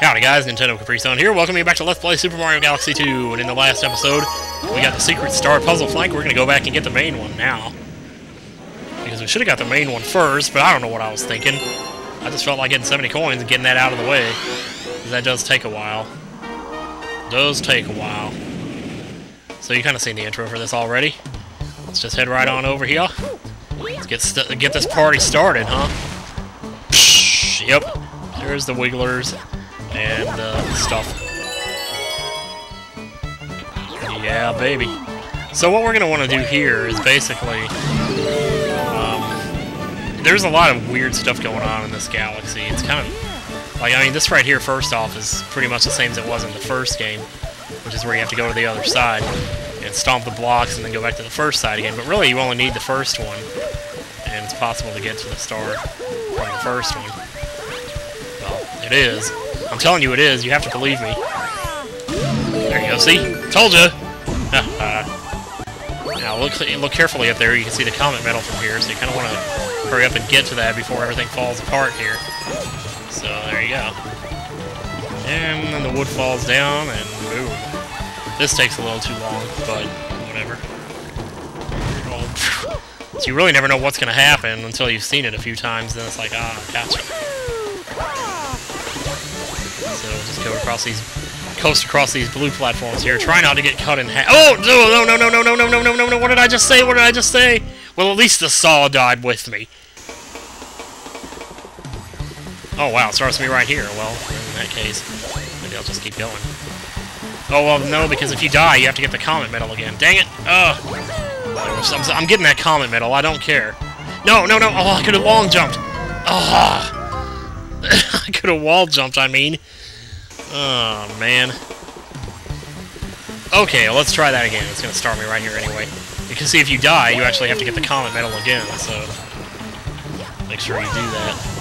Howdy guys, Nintendo Capri Sun here, welcome you back to Let's Play Super Mario Galaxy 2, and in the last episode, we got the Secret Star Puzzle Plank, we're gonna go back and get the main one now. Because we should've got the main one first, but I don't know what I was thinking. I just felt like getting 70 coins and getting that out of the way, because that does take a while. Does take a while. So you kinda seen the intro for this already. Let's just head right on over here. Let's get, get this party started, huh? Psh, yep, there's the Wigglers and uh, stuff. Yeah, baby. So what we're going to want to do here is basically... Um, there's a lot of weird stuff going on in this galaxy. It's kind of... Like, I mean, this right here, first off, is pretty much the same as it was in the first game, which is where you have to go to the other side and stomp the blocks and then go back to the first side again. But really, you only need the first one, and it's possible to get to the star from the first one. Well, it is. I'm telling you it is. You have to believe me. There you go. See? Told you! now, look, look carefully up there. You can see the comet medal from here, so you kind of want to hurry up and get to that before everything falls apart here. So, there you go. And then the wood falls down, and boom. This takes a little too long, but whatever. So you really never know what's going to happen until you've seen it a few times, then it's like, ah, gotcha. So just go across these, coast across these blue platforms here. Try not to get cut in half. Oh no no no no no no no no no no! What did I just say? What did I just say? Well, at least the saw died with me. Oh wow, it starts me right here. Well, in that case, maybe I'll just keep going. Oh well, no, because if you die, you have to get the comet medal again. Dang it! Ugh. I'm, I'm getting that comet medal. I don't care. No, no, no! Oh, I could have long jumped. Ah. Oh. I could have wall jumped, I mean. Oh, man. Okay, let's try that again. It's to start me right here anyway. You can see if you die, you actually have to get the comet medal again, so... Make sure you do that.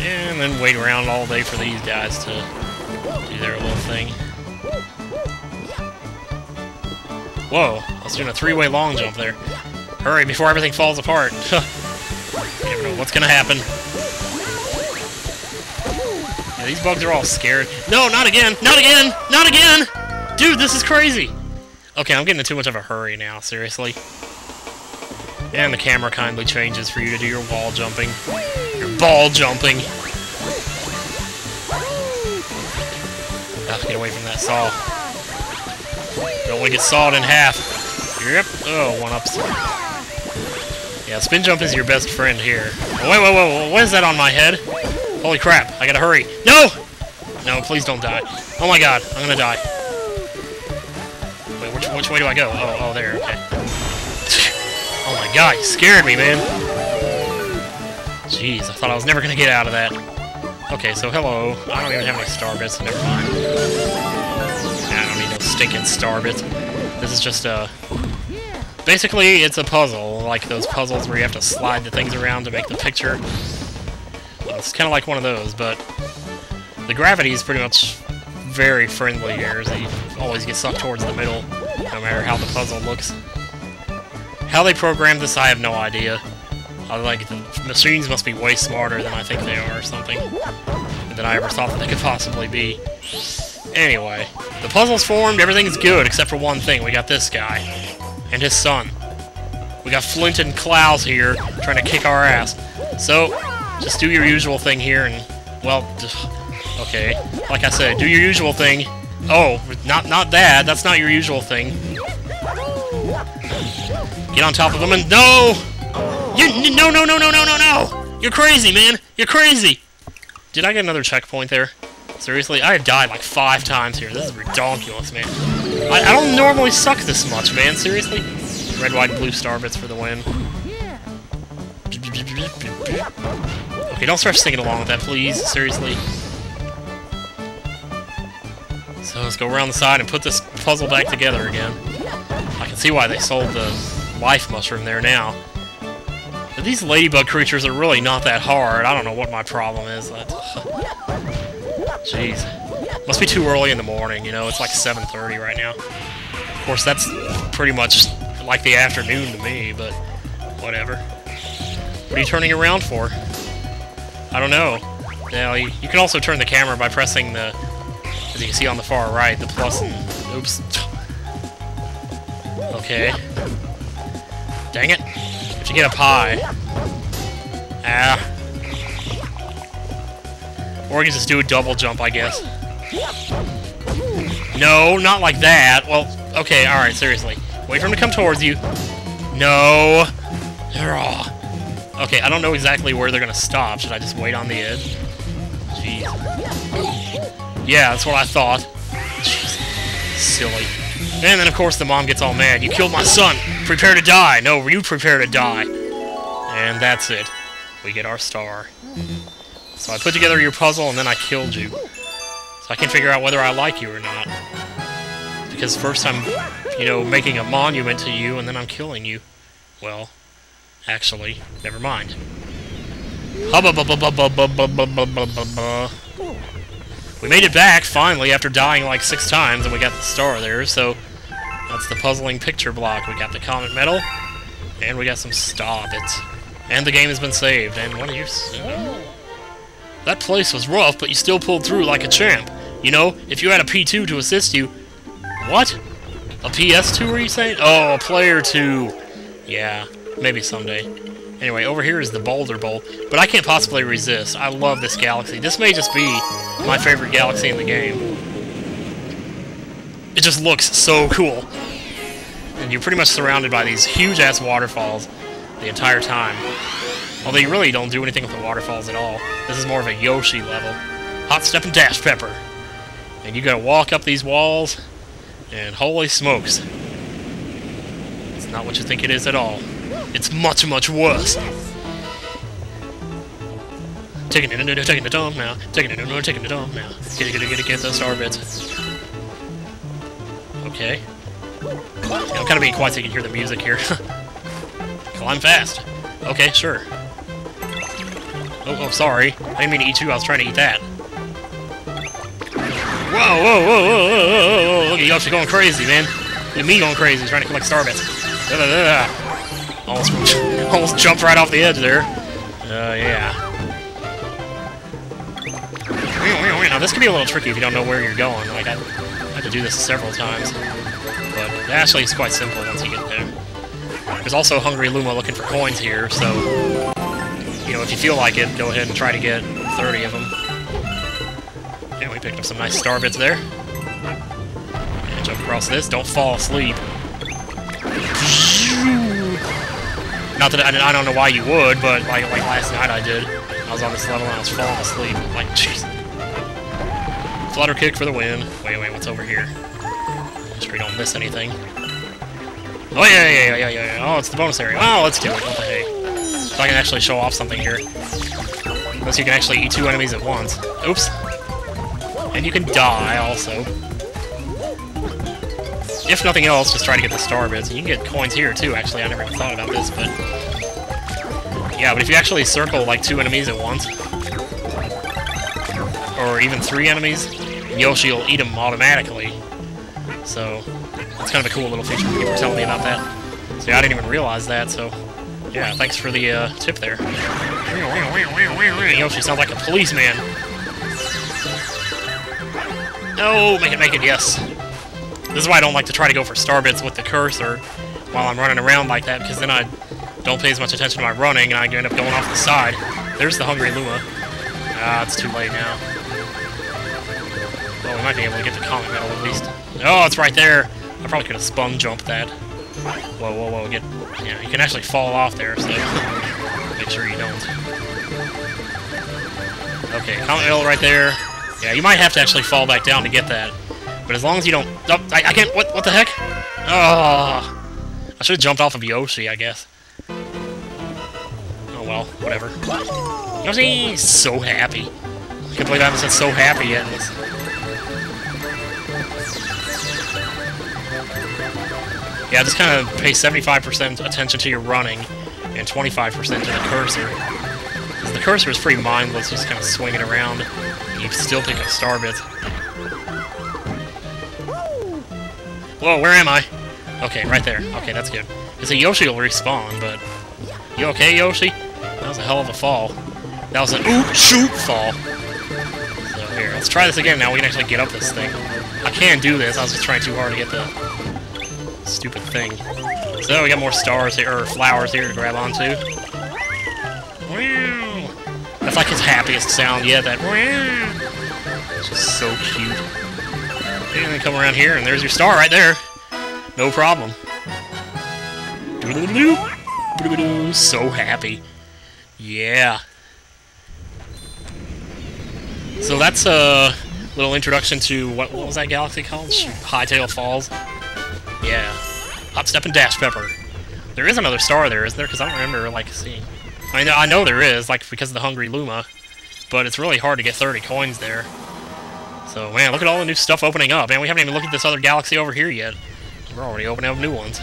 And then wait around all day for these guys to do their little thing. Whoa, I was doing a three-way long jump there. Hurry, before everything falls apart. you never know what's gonna happen. These bugs are all scared. No, not again! Not again! Not again! Dude, this is crazy! Okay, I'm getting in too much of a hurry now, seriously. And the camera kindly changes for you to do your wall jumping. Your ball jumping. Ah, get away from that saw. Don't want to get sawed in half. Yep. Oh, one-ups. Yeah, spin jump is your best friend here. Wait, wait, wait, wait, what is that on my head? Holy crap, I gotta hurry. No! No, please don't die. Oh my god, I'm gonna die. Wait, which, which way do I go? Oh, oh, there, okay. oh my god, you scared me, man. Jeez, I thought I was never gonna get out of that. Okay, so hello. I don't even have any star bits, never mind. I don't need no stinking star bits. This is just a... Basically, it's a puzzle, like those puzzles where you have to slide the things around to make the picture. It's kind of like one of those, but the gravity is pretty much very friendly here, so you always get sucked towards the middle, no matter how the puzzle looks. How they programmed this, I have no idea. I like the machines must be way smarter than I think they are, or something, than I ever thought that they could possibly be. Anyway, the puzzle's formed, everything's good, except for one thing. We got this guy, and his son. We got Flint and Klaus here, trying to kick our ass. So, just do your usual thing here, and, well, okay. Like I said, do your usual thing. Oh, not not that. That's not your usual thing. Get on top of them and... No! You... No, no, no, no, no, no, no! You're crazy, man! You're crazy! Did I get another checkpoint there? Seriously? I have died like five times here. This is ridiculous, man. I, I don't normally suck this much, man. Seriously? Red, white, blue star bits for the win. Okay, don't start singing along with that, please. Seriously. So let's go around the side and put this puzzle back together again. I can see why they sold the life mushroom there now. But these ladybug creatures are really not that hard. I don't know what my problem is. Jeez. Must be too early in the morning, you know? It's like 7.30 right now. Of course, that's pretty much like the afternoon to me, but whatever. What are you turning around for? I don't know. Now, you, you can also turn the camera by pressing the, as you can see on the far right, the plus and... Oops. Okay. Dang it. If you get a pie. Ah. Or you can just do a double jump, I guess. No, not like that. Well, okay, alright, seriously. Wait for him to come towards you. No. Okay, I don't know exactly where they're gonna stop. Should I just wait on the edge? Jeez. Yeah, that's what I thought. Jeez. Silly. And then, of course, the mom gets all mad. You killed my son! Prepare to die! No, you prepare to die! And that's it. We get our star. So I put together your puzzle, and then I killed you. So I can figure out whether I like you or not. Because first I'm, you know, making a monument to you, and then I'm killing you. Well, actually, never mind. We made it back, finally, after dying like six times, and we got the star there, so... That's the puzzling picture block. We got the comet medal, and we got some star bits. And the game has been saved, and what are you... That place was rough, but you still pulled through like a champ. You know, if you had a P2 to assist you... What? A PS2, were you saying? Oh, a player 2. Yeah, maybe someday. Anyway, over here is the Boulder Bowl, but I can't possibly resist. I love this galaxy. This may just be my favorite galaxy in the game. It just looks so cool. And you're pretty much surrounded by these huge-ass waterfalls the entire time. Although you really don't do anything with the waterfalls at all. This is more of a Yoshi level. Hot-Stepping Dash Pepper. And you gotta walk up these walls, and holy smokes. It's not what you think it is at all. It's much, much worse. Taking it, taking the dump now. Taking it, taking the dump now. Get it, get it, get it, get those star bits. Okay. I'm kind of being quiet so you can hear the music here. Climb fast. Okay, sure. Oh, oh, sorry. I didn't mean to eat you, I was trying to eat that. Whoa, whoa, whoa, whoa, whoa, whoa, whoa, look at Yoshi going crazy, man. At me going crazy, trying to collect star bits. Da, da, da, da. Almost, almost jumped right off the edge there. Uh, yeah. Now, this can be a little tricky if you don't know where you're going. Like, I, had to do this several times. But actually, it's quite simple once you get there. There's also Hungry Luma looking for coins here, so you know, if you feel like it, go ahead and try to get 30 of them. Yeah, we picked up some nice star bits there. And jump across this. Don't fall asleep. Not that I, I don't know why you would, but like like last night I did. I was on this level and I was falling asleep. Like, jeez. Flutter kick for the win. Wait, wait, what's over here? Sure we don't miss anything. Oh, yeah, yeah, yeah, yeah, yeah. Oh, it's the bonus area. Oh, let's do it. What the heck? So I can actually show off something here. Unless you can actually eat two enemies at once. Oops. And you can die, also. If nothing else, just try to get the star bits. You can get coins here, too, actually. I never even thought about this, but... Yeah, but if you actually circle, like, two enemies at once... Or even three enemies, Yoshi will eat them automatically. So, it's kind of a cool little feature. People were telling me about that. So I didn't even realize that, so... Yeah, thanks for the uh, tip there. Yoshi sounds like a policeman. No, make it, make it, yes. This is why I don't like to try to go for star bits with the cursor while I'm running around like that, because then I don't pay as much attention to my running, and I end up going off the side. There's the Hungry Luma. Ah, it's too late now. Well, we might be able to get the comet medal at least. Oh, it's right there! I probably could have spun jumped that. Whoa, whoa, whoa, get... Yeah, you can actually fall off there, so... make sure you don't. Okay, Comet Hill right there. Yeah, you might have to actually fall back down to get that. But as long as you don't... Oh, I, I can't... What, what the heck? Oh, I should have jumped off of Yoshi, I guess. Oh, well, whatever. Yoshi! So happy. I can't believe I haven't said so happy yet. Yeah, just kind of pay 75% attention to your running and 25% to the cursor. The cursor is pretty mindless, just kind of swinging around, and you still pick up star bits. Whoa, where am I? Okay, right there. Okay, that's good. Because a Yoshi will respawn, but... You okay, Yoshi? That was a hell of a fall. That was an oop shoot fall. So here, let's try this again now. We can actually get up this thing. I can do this. I was just trying too hard to get the stupid thing. So we got more stars here, or flowers here to grab onto. That's like his happiest sound yet, that. It's just so cute. And then come around here, and there's your star right there. No problem. So happy. Yeah. So that's a little introduction to, what, what was that galaxy called? Hightail Falls? Yeah. Hot-Stepping Dash Pepper. There is another star there, isn't there? Because I don't remember, like, seeing... I know, I know there is, like, because of the Hungry Luma. But it's really hard to get 30 coins there. So, man, look at all the new stuff opening up. Man, we haven't even looked at this other galaxy over here yet. We're already opening up new ones.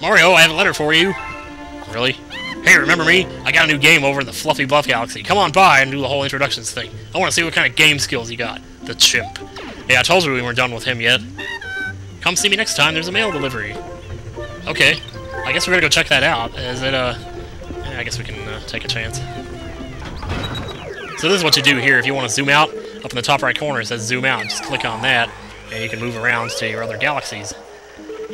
Mario, I have a letter for you. Really? Hey, remember me? I got a new game over in the Fluffy Bluff Galaxy. Come on by and do the whole introductions thing. I want to see what kind of game skills you got. The chimp. Yeah, I told you we weren't done with him yet. Come see me next time, there's a mail delivery. Okay. I guess we're gonna go check that out. Is it, uh... Yeah, I guess we can uh, take a chance. So this is what you do here. If you want to zoom out, up in the top right corner it says zoom out. Just click on that, and you can move around to your other galaxies.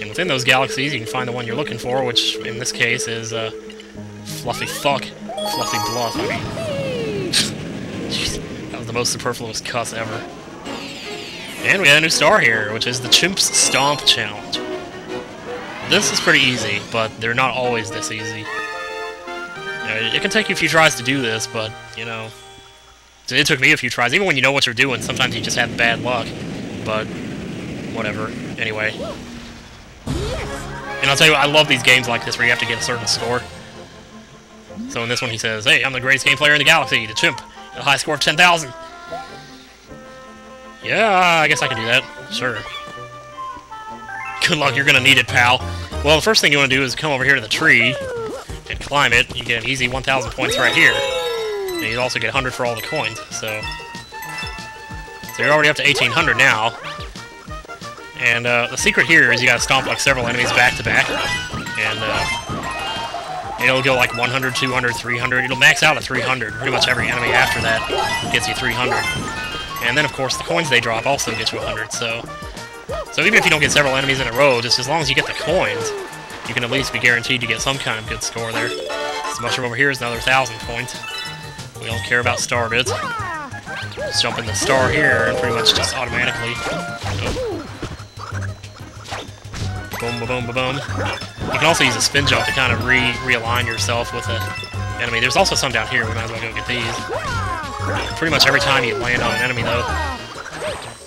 And within those galaxies, you can find the one you're looking for, which in this case is, uh, Fluffy Fuck. Fluffy Bluff, I mean. Jeez, that was the most superfluous cuss ever. And we got a new star here, which is the Chimp's Stomp Challenge. This is pretty easy, but they're not always this easy. You know, it can take you a few tries to do this, but, you know... It took me a few tries. Even when you know what you're doing, sometimes you just have bad luck. But, whatever. Anyway. And I'll tell you what, I love these games like this where you have to get a certain score. So in this one he says, Hey, I'm the greatest game player in the galaxy, the chimp. A high score of 10,000. Yeah, I guess I can do that. Sure. Good luck, you're gonna need it, pal. Well, the first thing you want to do is come over here to the tree and climb it. You get an easy 1,000 points right here. And you also get 100 for all the coins, so... So you're already up to 1,800 now. And uh, the secret here is you gotta stomp like several enemies back to back. And uh, it'll go like 100, 200, 300. It'll max out at 300. Pretty much every enemy after that gets you 300. And then, of course, the coins they drop also get you 100, so... So even if you don't get several enemies in a row, just as long as you get the coins, you can at least be guaranteed to get some kind of good score there. This mushroom over here is another 1,000 points. We don't care about star bits. Just jump in the star here and pretty much just automatically... Oh. Boom, boom, boom, boom. You can also use a spin jump to kind of re realign yourself with an enemy. There's also some down here. We might as well go get these. Pretty much every time you land on an enemy, though,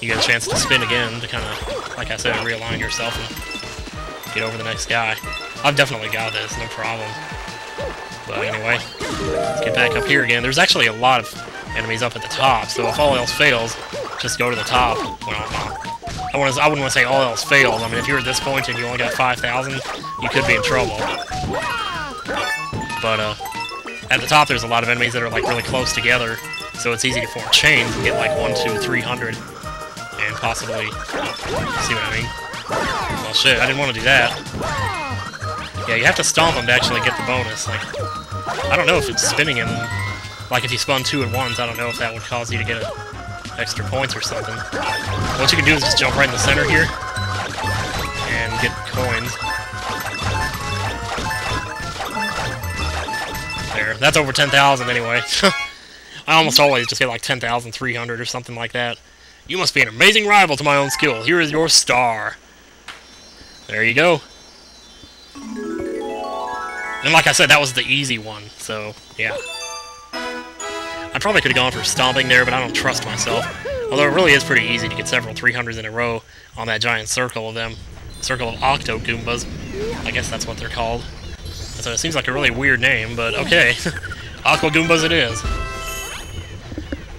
you get a chance to spin again to kind of, like I said, realign yourself and get over the next guy. I've definitely got this, no problem. But anyway, let's get back up here again. There's actually a lot of enemies up at the top, so if all else fails, just go to the top. Well, I, wanna, I wouldn't want to say all else fails. I mean, if you're at this point and you only got 5,000, you could be in trouble. But, uh, at the top there's a lot of enemies that are, like, really close together, so it's easy to form chains and get, like, 1, 2, 300, and possibly... See what I mean? Well, shit, I didn't want to do that. Yeah, you have to stomp them to actually get the bonus. Like, I don't know if it's spinning him. Like, if you spun two at once, I don't know if that would cause you to get extra points or something. What you can do is just jump right in the center here and get coins. There, that's over 10,000 anyway. I almost always just get like 10,300 or something like that. You must be an amazing rival to my own skill. Here is your star. There you go. And like I said, that was the easy one, so, yeah. I probably could have gone for stomping there, but I don't trust myself. Although it really is pretty easy to get several 300s in a row on that giant circle of them. Circle of Octo Goombas. I guess that's what they're called. So it seems like a really weird name, but okay. Aqua Goombas it is.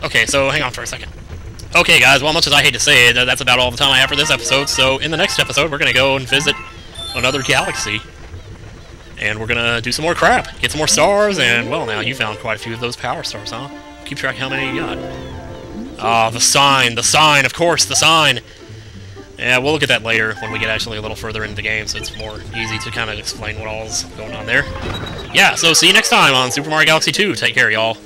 Okay, so hang on for a second. Okay, guys, well, much as I hate to say it, that's about all the time I have for this episode, so in the next episode, we're going to go and visit another galaxy. And we're gonna do some more crap, get some more stars, and, well, now you found quite a few of those power stars, huh? Keep track how many you got. Ah, the sign, the sign, of course, the sign! Yeah, we'll look at that later when we get actually a little further into the game, so it's more easy to kind of explain what all's going on there. Yeah, so see you next time on Super Mario Galaxy 2. Take care, y'all.